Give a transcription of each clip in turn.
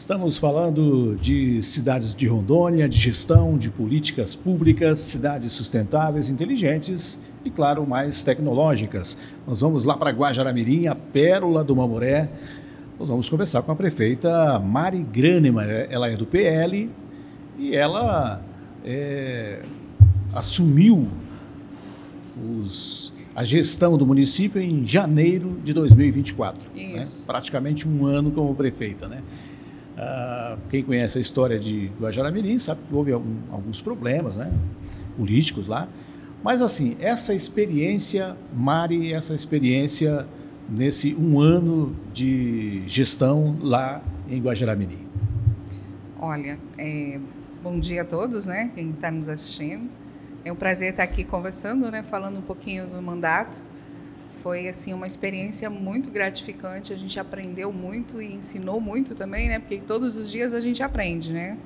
Estamos falando de cidades de Rondônia, de gestão, de políticas públicas, cidades sustentáveis, inteligentes e, claro, mais tecnológicas. Nós vamos lá para Guajaramirim, a pérola do Mamoré. Nós vamos conversar com a prefeita Mari Graneman. Ela é do PL e ela é, assumiu os, a gestão do município em janeiro de 2024. Né? Praticamente um ano como prefeita. Né? Uh, quem conhece a história de Guajaramirim sabe que houve algum, alguns problemas né, políticos lá. Mas, assim, essa experiência, Mari, essa experiência nesse um ano de gestão lá em Guajaramirim. Olha, é, bom dia a todos, né? Quem está nos assistindo. É um prazer estar aqui conversando, né? Falando um pouquinho do mandato foi assim uma experiência muito gratificante. A gente aprendeu muito e ensinou muito também, né? Porque todos os dias a gente aprende, né?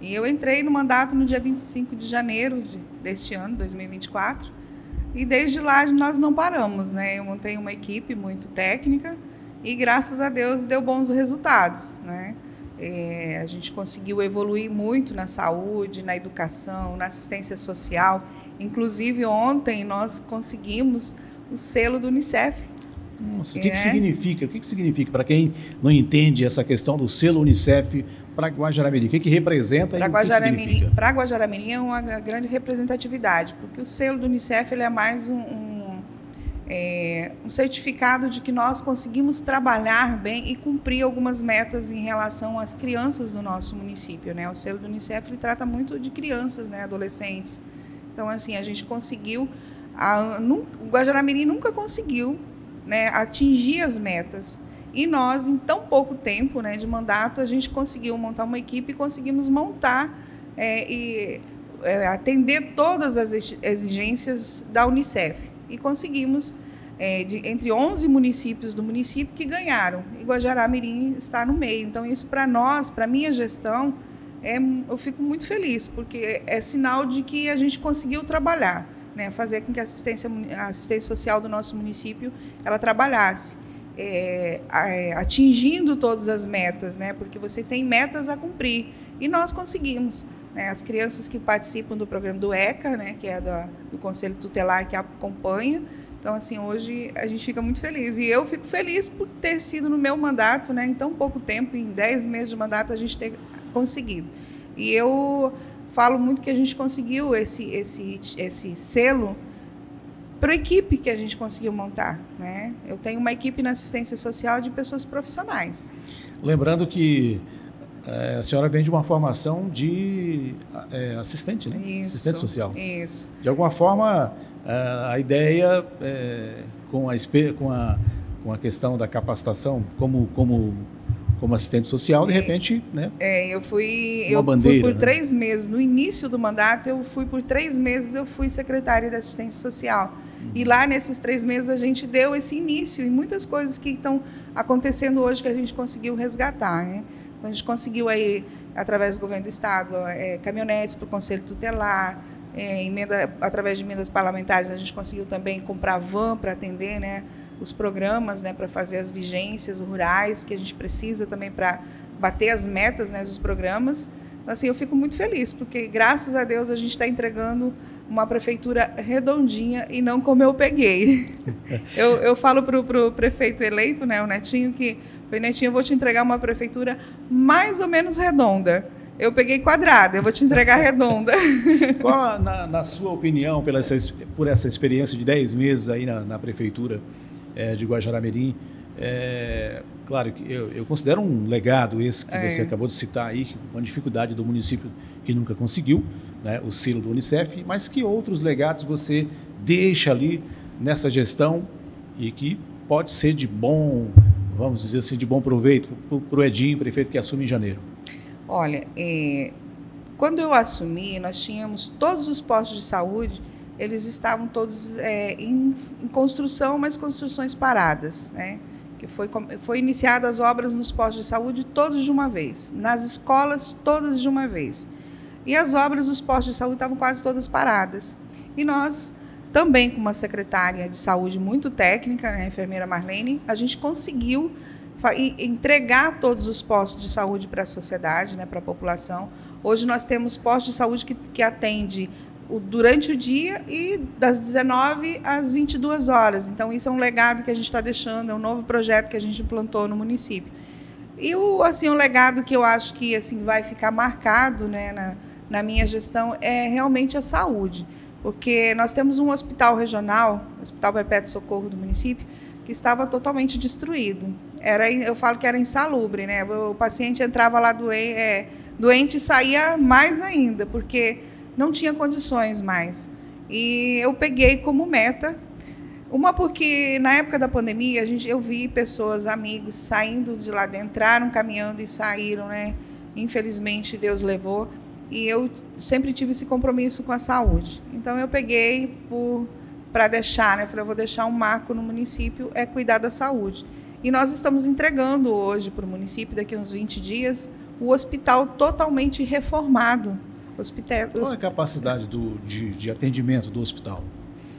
E eu entrei no mandato no dia 25 de janeiro de, deste ano, 2024. E desde lá nós não paramos, né? Eu montei uma equipe muito técnica e graças a Deus deu bons resultados, né? É, a gente conseguiu evoluir muito na saúde, na educação, na assistência social. Inclusive ontem nós conseguimos o selo do Unicef. Nossa, o que, é? que significa? O que, que significa para quem não entende essa questão do selo Unicef para Guajaramirim? O que, que representa para Guajaramirim? Para Guajaramirim é uma grande representatividade, porque o selo do Unicef ele é mais um, um, é, um certificado de que nós conseguimos trabalhar bem e cumprir algumas metas em relação às crianças do nosso município. Né? O selo do Unicef ele trata muito de crianças, né, adolescentes. Então, assim, a gente conseguiu a, o Guajaramirim nunca conseguiu né, atingir as metas. E nós, em tão pouco tempo né, de mandato, a gente conseguiu montar uma equipe e conseguimos montar é, e é, atender todas as exigências da Unicef. E conseguimos, é, de, entre 11 municípios do município que ganharam. E Guajará-Mirim está no meio. Então, isso para nós, para a minha gestão, é, eu fico muito feliz, porque é sinal de que a gente conseguiu trabalhar né, fazer com que a assistência, a assistência social do nosso município ela trabalhasse. É, é, atingindo todas as metas, né? Porque você tem metas a cumprir e nós conseguimos. Né? As crianças que participam do programa do ECA, né? Que é do Conselho Tutelar que acompanha. Então, assim, hoje a gente fica muito feliz. E eu fico feliz por ter sido no meu mandato, né? Em tão pouco tempo, em 10 meses de mandato, a gente ter conseguido. E eu falo muito que a gente conseguiu esse, esse, esse selo para a equipe que a gente conseguiu montar. Né? Eu tenho uma equipe na assistência social de pessoas profissionais. Lembrando que é, a senhora vem de uma formação de é, assistente, né? Isso, assistente social. Isso. De alguma forma, a ideia com, a, com, a, com a questão da capacitação como, como como assistente social, de repente, né? É, eu fui, eu bandeira, fui por né? três meses. No início do mandato, eu fui por três meses, eu fui secretária de assistência social. Uhum. E lá nesses três meses a gente deu esse início e muitas coisas que estão acontecendo hoje que a gente conseguiu resgatar, né? Então, a gente conseguiu aí através do governo do estado é, caminhonetes para o conselho tutelar, é, emenda, através de emendas parlamentares a gente conseguiu também comprar van para atender, né? Os programas né, para fazer as vigências rurais que a gente precisa também para bater as metas né, dos programas. Então, assim, eu fico muito feliz, porque graças a Deus a gente está entregando uma prefeitura redondinha e não como eu peguei. eu, eu falo para o prefeito eleito, né, o Netinho, que falei, Netinho, eu vou te entregar uma prefeitura mais ou menos redonda. Eu peguei quadrada, eu vou te entregar redonda. Qual, na, na sua opinião, pela essa, por essa experiência de 10 meses aí na, na prefeitura, é, de Guajará-Mirim. É, claro que eu, eu, considero um legado esse que é. você acabou de citar aí, uma dificuldade do município que nunca conseguiu, né, o selo do Unicef, mas que outros legados você deixa ali nessa gestão e que pode ser de bom, vamos dizer assim, de bom proveito para o Edinho, prefeito que assume em janeiro? Olha, é, quando eu assumi, nós tínhamos todos os postos de saúde eles estavam todos é, em, em, construção, mas construções paradas, né? Que foi, foi iniciadas as obras nos postos de saúde todos de uma vez, nas escolas todas de uma vez. E as obras dos postos de saúde estavam quase todas paradas. E nós, também com uma secretária de saúde muito técnica, né, a enfermeira Marlene, a gente conseguiu entregar todos os postos de saúde para a sociedade, né, para a população. Hoje nós temos postos de saúde que, que atende durante o dia e das 19 às 22 horas. Então, isso é um legado que a gente está deixando, é um novo projeto que a gente implantou no município. E o, assim, um legado que eu acho que assim, vai ficar marcado né, na, na minha gestão é realmente a saúde. Porque nós temos um hospital regional, Hospital Perpétuo Socorro do município, que estava totalmente destruído. Era, eu falo que era insalubre, né? O paciente entrava lá doente, é, doente e saía mais ainda, porque não tinha condições mais. E eu peguei como meta, uma porque na época da pandemia a gente, eu vi pessoas, amigos, saindo de lá dentro, entraram caminhando e saíram, né? Infelizmente Deus levou. E eu sempre tive esse compromisso com a saúde. Então eu peguei para deixar, né? Falei, eu vou deixar um marco no município, é cuidar da saúde. E nós estamos entregando hoje para o município, daqui a uns 20 dias, o hospital totalmente reformado hospital. Qual é a capacidade do, de, de atendimento do hospital?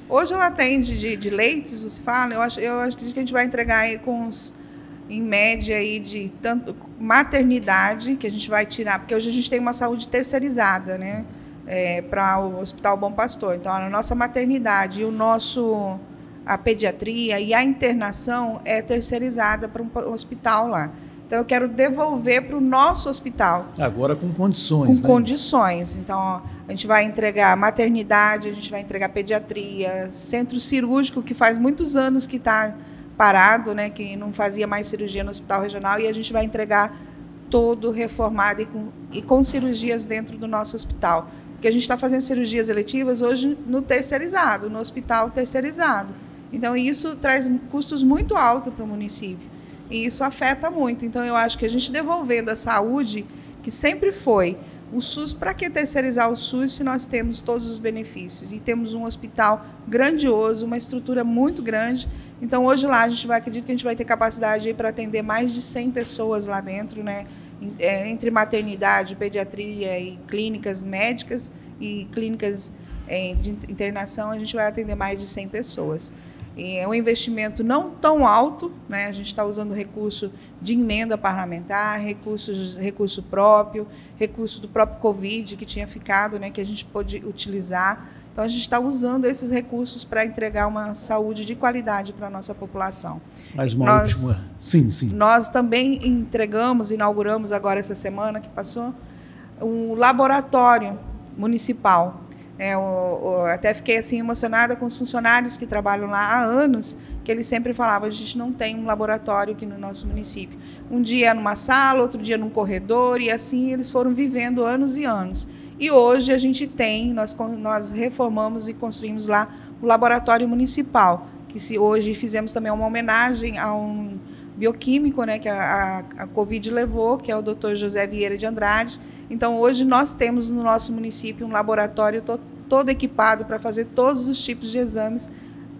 Hoje ela atende de, de leitos, você fala, eu acho, eu acho que a gente vai entregar aí com uns, em média aí de tanto maternidade, que a gente vai tirar, porque hoje a gente tem uma saúde terceirizada, né? É, para o Hospital Bom Pastor. Então, a nossa maternidade e o nosso a pediatria e a internação é terceirizada para um hospital lá. Então, eu quero devolver para o nosso hospital. Agora com condições. Com né? condições. Então, ó, a gente vai entregar maternidade, a gente vai entregar pediatria, centro cirúrgico, que faz muitos anos que está parado, né, que não fazia mais cirurgia no hospital regional, e a gente vai entregar todo reformado e com, e com cirurgias dentro do nosso hospital. Porque a gente está fazendo cirurgias eletivas hoje no terceirizado, no hospital terceirizado. Então, isso traz custos muito altos para o município. E isso afeta muito. Então, eu acho que a gente devolvendo a saúde, que sempre foi o SUS, para que terceirizar o SUS se nós temos todos os benefícios? E temos um hospital grandioso, uma estrutura muito grande. Então, hoje lá, a gente vai, acredito que a gente vai ter capacidade para atender mais de 100 pessoas lá dentro, né? É, entre maternidade, pediatria e clínicas médicas e clínicas é, de internação, a gente vai atender mais de 100 pessoas. É um investimento não tão alto, né? a gente está usando recurso de emenda parlamentar, recursos, recurso próprio, recurso do próprio Covid que tinha ficado, né? que a gente pôde utilizar. Então, a gente está usando esses recursos para entregar uma saúde de qualidade para a nossa população. Mais uma nós, última. Sim, sim. Nós também entregamos, inauguramos agora essa semana que passou, um laboratório municipal é, o, o, até fiquei assim emocionada com os funcionários que trabalham lá há anos, que eles sempre falavam: a gente não tem um laboratório aqui no nosso município. Um dia numa sala, outro dia num corredor, e assim eles foram vivendo anos e anos. E hoje a gente tem, nós, nós reformamos e construímos lá o laboratório municipal, que se hoje fizemos também uma homenagem a um bioquímico né, que a, a, a Covid levou, que é o Dr. José Vieira de Andrade então, hoje nós temos no nosso município um laboratório to todo equipado para fazer todos os tipos de exames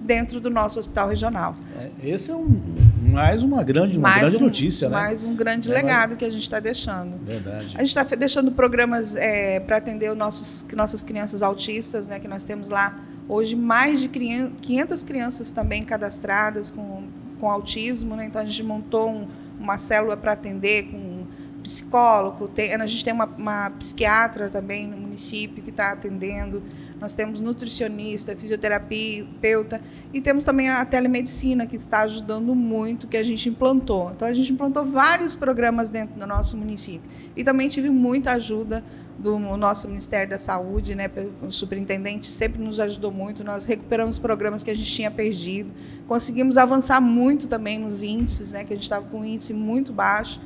dentro do nosso hospital regional. É, esse é um, mais uma grande, uma mais grande um, notícia, né? Mais um grande é, legado que a gente está deixando. Verdade. A gente está deixando programas é, para atender os nossos, nossas crianças autistas, né? Que nós temos lá hoje mais de 500 crianças também cadastradas com, com autismo, né? Então a gente montou um, uma célula para atender com psicólogo, tem, a gente tem uma, uma psiquiatra também no município que está atendendo, nós temos nutricionista, fisioterapeuta e temos também a telemedicina que está ajudando muito, que a gente implantou. Então a gente implantou vários programas dentro do nosso município e também tive muita ajuda do nosso Ministério da Saúde, né? O superintendente sempre nos ajudou muito. Nós recuperamos programas que a gente tinha perdido, conseguimos avançar muito também nos índices, né? Que a gente estava com um índice muito baixo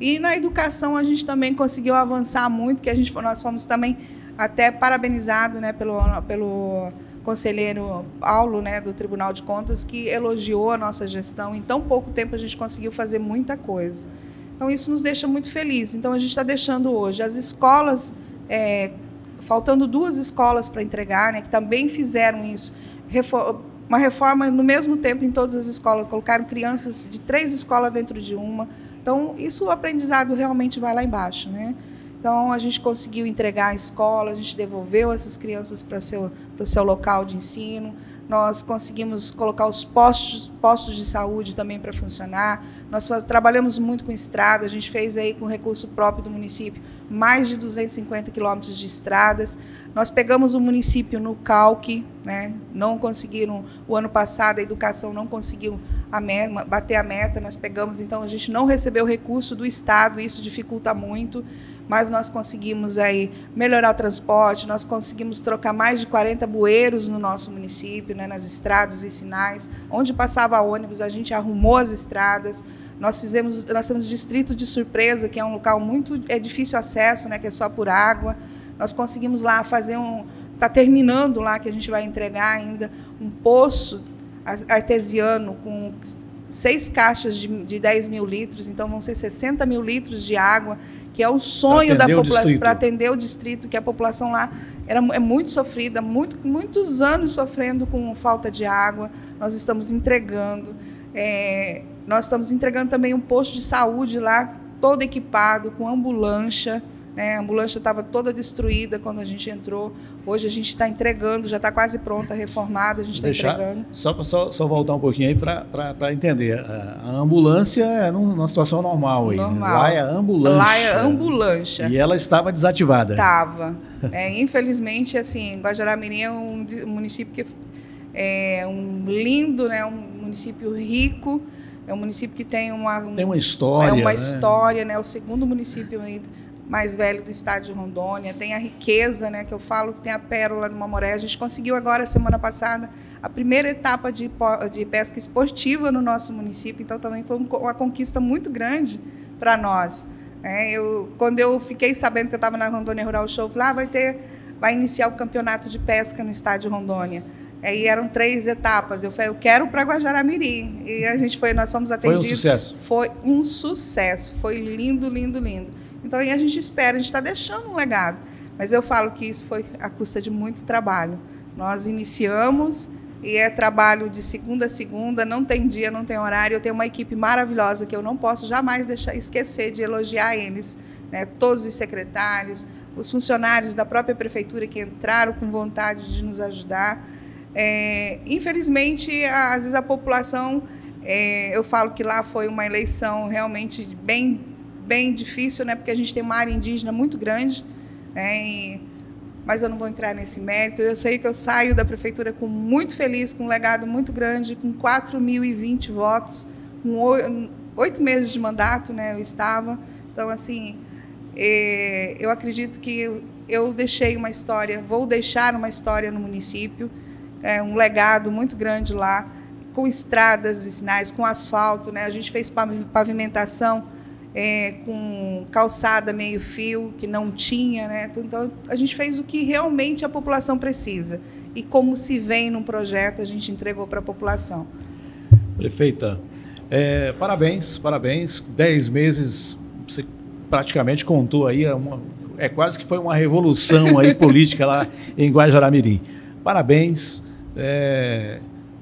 e na educação a gente também conseguiu avançar muito, que a gente, nós fomos também até parabenizado né, pelo, pelo conselheiro Paulo, né, do Tribunal de Contas, que elogiou a nossa gestão. Em tão pouco tempo a gente conseguiu fazer muita coisa. Então isso nos deixa muito felizes. Então a gente está deixando hoje as escolas, é, faltando duas escolas para entregar, né, que também fizeram isso, uma reforma no mesmo tempo em todas as escolas, colocaram crianças de três escolas dentro de uma então, isso o aprendizado realmente vai lá embaixo, né? Então, a gente conseguiu entregar a escola, a gente devolveu essas crianças para o seu, seu local de ensino. nós conseguimos colocar os postos, postos de saúde também para funcionar. Nós faz, trabalhamos muito com estrada, a gente fez aí com recurso próprio do município mais de 250 quilômetros de estradas. Nós pegamos o município no calque, né? não conseguiram, o ano passado a educação não conseguiu a bater a meta, nós pegamos, então a gente não recebeu recurso do Estado, isso dificulta muito mas nós conseguimos aí melhorar o transporte, nós conseguimos trocar mais de 40 bueiros no nosso município, né, nas estradas vicinais, onde passava ônibus, a gente arrumou as estradas. Nós fizemos, nós temos distrito de surpresa, que é um local muito é difícil acesso, né, que é só por água. Nós conseguimos lá fazer um, está terminando lá que a gente vai entregar ainda um poço artesiano com seis caixas de, de 10 mil litros, então vão ser 60 mil litros de água que é o sonho da população para atender o distrito, que a população lá era, é muito sofrida, muito, muitos anos sofrendo com falta de água. Nós estamos entregando. É, nós estamos entregando também um posto de saúde lá, todo equipado, com ambulância. Né? A ambulância estava toda destruída quando a gente entrou. Hoje a gente está entregando, já está quase pronta, reformada, a gente está entregando. Só, só, só voltar um pouquinho aí para entender. A ambulância é numa situação normal aí. Né? Normal. Lá é ambulância. Lá é ambulância. E ela estava desativada. Estava. É, infelizmente, assim, Guajará-Mirim é um município que é um lindo, né, um município rico, é um município que tem uma, tem uma história, é uma né? história, né, o segundo município ainda mais velho do estado de Rondônia, tem a riqueza, né, que eu falo que tem a pérola do Mamoré. A gente conseguiu agora, semana passada, a primeira etapa de, de pesca esportiva no nosso município, então também foi uma conquista muito grande para nós. É, eu, quando eu fiquei sabendo que eu estava na Rondônia Rural Show, eu falei, ah, vai ter, vai iniciar o campeonato de pesca no estado de Rondônia. Aí eram três etapas. Eu falei, eu quero para Guajaramiri. E a gente foi, nós fomos atendidos. Foi um sucesso. Foi um sucesso. Foi lindo, lindo, lindo. Então aí a gente espera, a gente está deixando um legado. Mas eu falo que isso foi a custa de muito trabalho. Nós iniciamos e é trabalho de segunda a segunda, não tem dia, não tem horário. Eu tenho uma equipe maravilhosa que eu não posso jamais deixar esquecer de elogiar eles, né? Todos os secretários, os funcionários da própria prefeitura que entraram com vontade de nos ajudar. É, infelizmente, às vezes a população, é, eu falo que lá foi uma eleição realmente bem bem difícil, né? Porque a gente tem uma área indígena muito grande, né? E, mas eu não vou entrar nesse mérito. Eu sei que eu saio da prefeitura com muito feliz, com um legado muito grande, com 4.020 votos, com oito meses de mandato, né? Eu estava. Então, assim, é, eu acredito que eu deixei uma história, vou deixar uma história no município, é, um legado muito grande lá, com estradas vicinais, com asfalto, né? A gente fez pavimentação é, com calçada meio fio, que não tinha. Né? Então, a gente fez o que realmente a população precisa. E como se vem num projeto, a gente entregou para a população. Prefeita, é, parabéns, parabéns. Dez meses, você praticamente contou aí, é, uma, é quase que foi uma revolução aí política lá em Guajará-Mirim. Parabéns. É,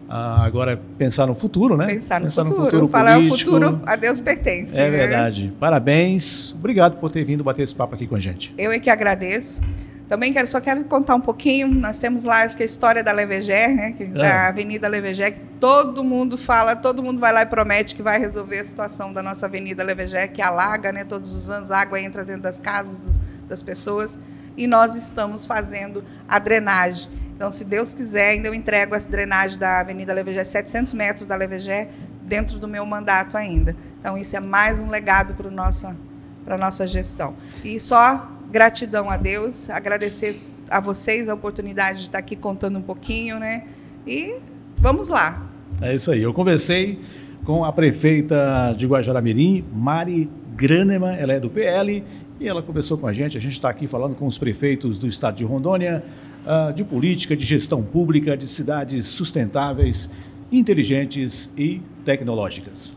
ah, agora pensar no futuro, né? Pensar no, pensar futuro. no futuro. Falar o futuro a Deus pertence. É né? verdade. Parabéns. Obrigado por ter vindo bater esse papo aqui com a gente. Eu é que agradeço. Também quero, só quero contar um pouquinho. Nós temos lá acho que a história da Leveger, né? Que, é. Da Avenida Leveger, que todo mundo fala, todo mundo vai lá e promete que vai resolver a situação da nossa Avenida Leveger, que alaga, né? Todos os anos a água entra dentro das casas das, das pessoas. E nós estamos fazendo a drenagem. Então, se Deus quiser, ainda eu entrego essa drenagem da Avenida Levegé, 700 metros da Levegé, dentro do meu mandato ainda. Então, isso é mais um legado para a nossa, nossa gestão. E só gratidão a Deus, agradecer a vocês a oportunidade de estar aqui contando um pouquinho, né? E vamos lá. É isso aí. Eu conversei com a prefeita de Guajaramirim, Mari Graneman, ela é do PL, e ela conversou com a gente. A gente está aqui falando com os prefeitos do estado de Rondônia, uh, de política, de gestão pública, de cidades sustentáveis, inteligentes e tecnológicas.